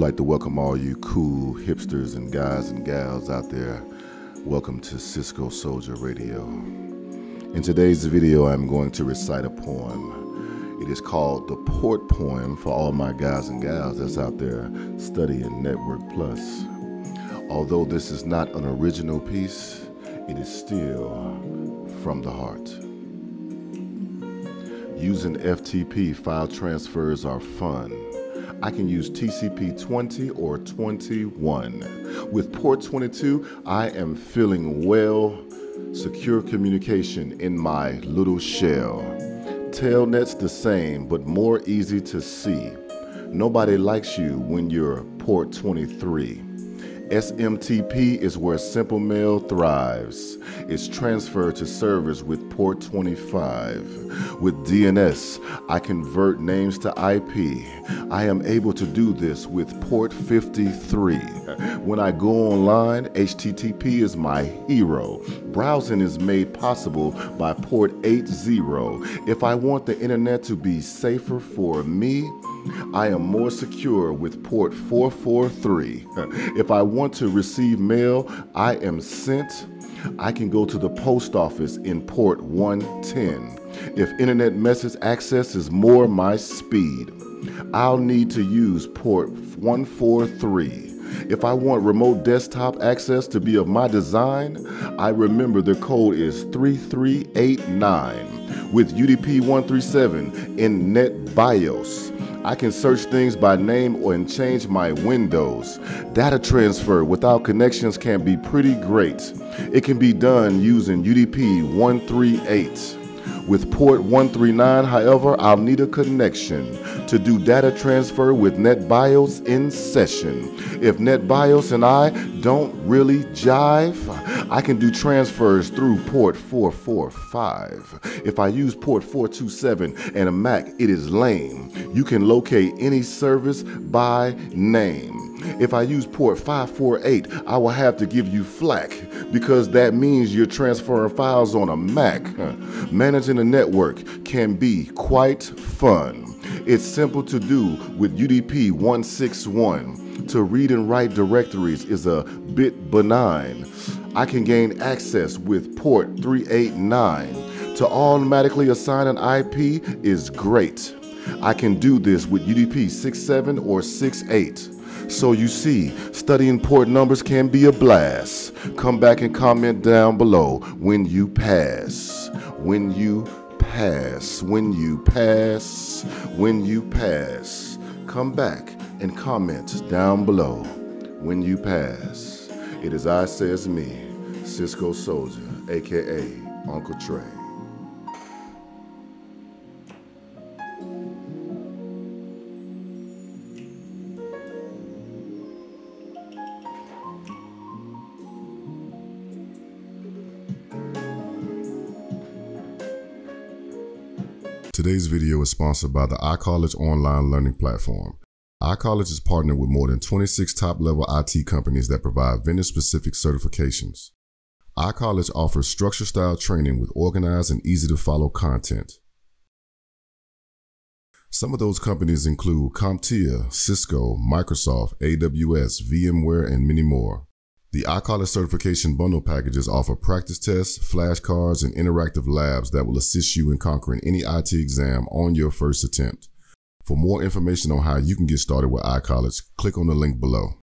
like to welcome all you cool hipsters and guys and gals out there. Welcome to Cisco Soldier Radio. In today's video, I'm going to recite a poem. It is called the Port Poem for all my guys and gals that's out there studying Network Plus. Although this is not an original piece, it is still from the heart. Using FTP file transfers are fun. I can use TCP 20 or 21. With port 22, I am feeling well, secure communication in my little shell. Telnet's the same, but more easy to see. Nobody likes you when you're port 23. SMTP is where Simple Mail thrives. It's transferred to servers with port 25. With DNS, I convert names to IP. I am able to do this with port 53. When I go online, HTTP is my hero. Browsing is made possible by port 80. If I want the internet to be safer for me, I am more secure with port 443. If I want to receive mail, I am sent. I can go to the post office in port 110. If internet message access is more my speed, I'll need to use port 143. If I want remote desktop access to be of my design, I remember the code is 3389 with UDP 137 in NetBIOS. I can search things by name and change my windows. Data transfer without connections can be pretty great. It can be done using UDP 138. With port 139, however, I'll need a connection to do data transfer with NetBIOS in session. If NetBIOS and I don't really jive, I can do transfers through port 445. If I use port 427 and a Mac, it is lame. You can locate any service by name. If I use port 548, I will have to give you flack because that means you're transferring files on a Mac. Managing a network can be quite fun. It's simple to do with UDP 161. To read and write directories is a bit benign. I can gain access with port 389. To automatically assign an IP is great. I can do this with UDP 67 or 68. So you see, studying port numbers can be a blast. Come back and comment down below when you pass. When you pass. When you pass. When you pass. Come back and comment down below when you pass. It is I says me, Cisco Soldier, aka Uncle Tre. Today's video is sponsored by the iCollege online learning platform. iCollege is partnered with more than 26 top-level IT companies that provide vendor-specific certifications. iCollege offers structure-style training with organized and easy-to-follow content. Some of those companies include CompTIA, Cisco, Microsoft, AWS, VMware, and many more. The iCollege certification bundle packages offer practice tests, flashcards, and interactive labs that will assist you in conquering any IT exam on your first attempt. For more information on how you can get started with iCollege, click on the link below.